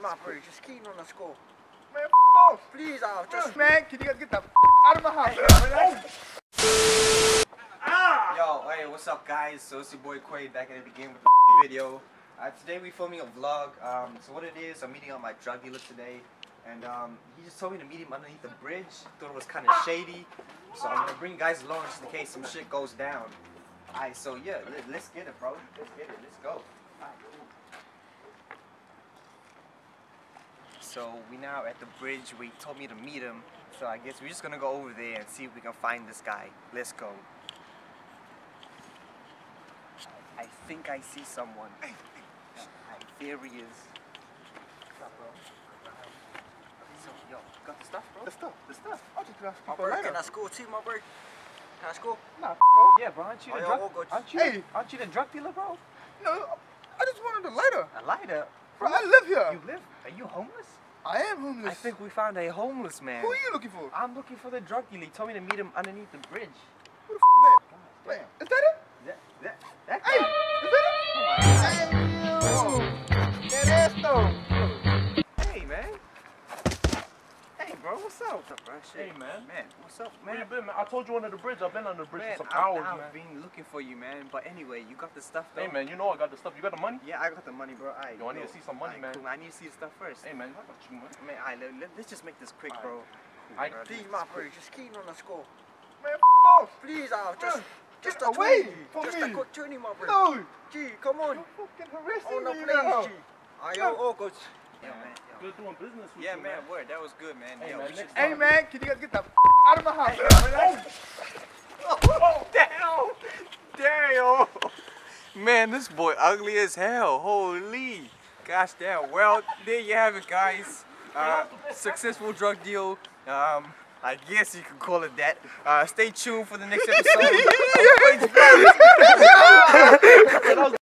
bro. Just keen on the score. Man, f off. Please, I'll just. Man, can you guys get the f out of my house? Yo, hey, what's up, guys? So it's your boy Quay back at the beginning with the video. Uh, today we're filming a vlog. Um, so what it is, I'm meeting up my drug dealer today, and um, he just told me to meet him underneath the bridge. Thought it was kind of shady, so I'm gonna bring you guys along just in case some shit goes down. Alright, so yeah, let, us get it, bro. Let's get it. Let's go. Alright, cool. So we now at the bridge. We told me to meet him. So I guess we're just gonna go over there and see if we can find this guy. Let's go. I think I see someone. Alright, there he is. What's up, bro? So, yo, got the stuff, bro? The stuff. The stuff. I'll just ask My people bro, later. can I score too, my bro? Can I score? Nah, f. Yeah, bro, aren't you Oh, the yeah, drug? all. Aren't you? Hey. Aren't you the drug dealer, bro? No, I just wanted a lighter. A lighter. Bro, I live here. You live? Are you homeless? I am homeless. I think we found a homeless man. Who are you looking for? I'm looking for the drug dealer. He told me to meet him underneath the bridge. Who the f that? Wait, is that it? That, that, that Hey, is that it? Hey, that ass though. Bro, what's up? What's up, bro? Shit. Hey, man. Man, what's up, Where you been, man? I told you under the bridge. I've been under the bridge Man, for some I- hours, I've man. been looking for you, man. But anyway, you got the stuff, though. Hey, man, you know I got the stuff. You got the money? Yeah, I got the money, bro. Alright, Yo, I need to see some money, Alright, man. Cool. I need to see the stuff first. Hey, man, I got you, man. Man, alright, let, let, let's just make this quick, bro. Alright. Bro, Please, my bro. Just keen on the score. Man, f off. Please, I'll just. Just a away 20. from Just me. a quick 20, my bro. No. G, come on. You're fucking harassing On the me place, now. G. Are you all good? Yeah, man. yo. Good doing business with Yeah, you, man, word. That was good, man. Hey, Yo, man, next Hey, man, can you guys get the f out of my house? Oh, damn! Damn! Man, this boy ugly as hell. Holy. Gosh damn. Well, there you have it, guys. Uh, successful drug deal. Um, I guess you could call it that. Uh, stay tuned for the next episode.